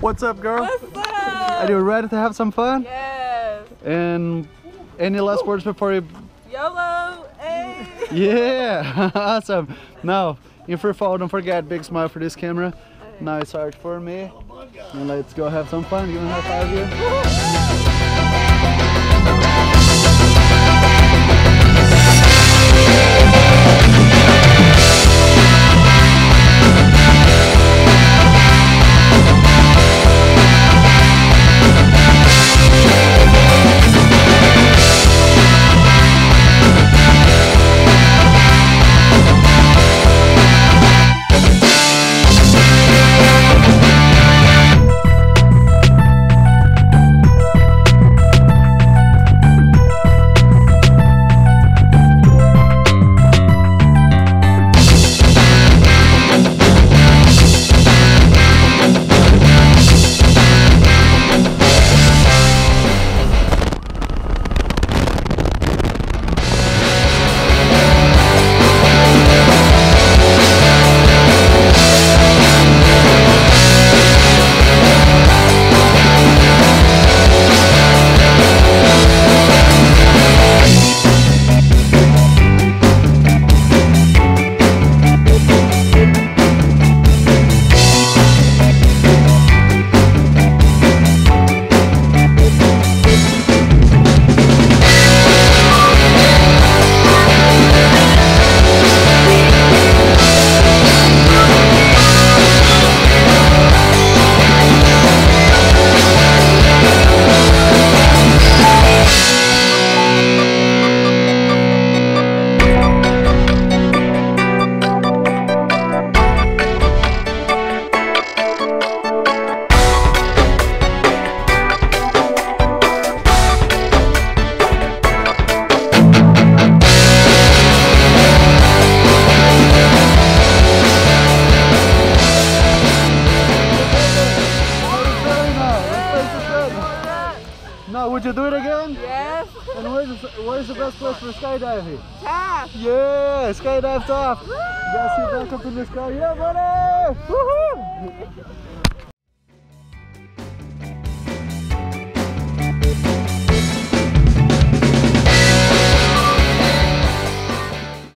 What's up, girl? What's up? Are you ready to have some fun? Yes. And any last words before you? YOLO. Hey. Yeah, awesome. Now, in free fall, don't forget big smile for this camera. Nice heart for me. And let's go have some fun. Give me a high five you. Now, would you do it again? Yes. And where's the, where's the best place for skydiving? Taft. Yeah, skydive Taft. You guys see back up in the sky? Yeah, buddy! Woohoo!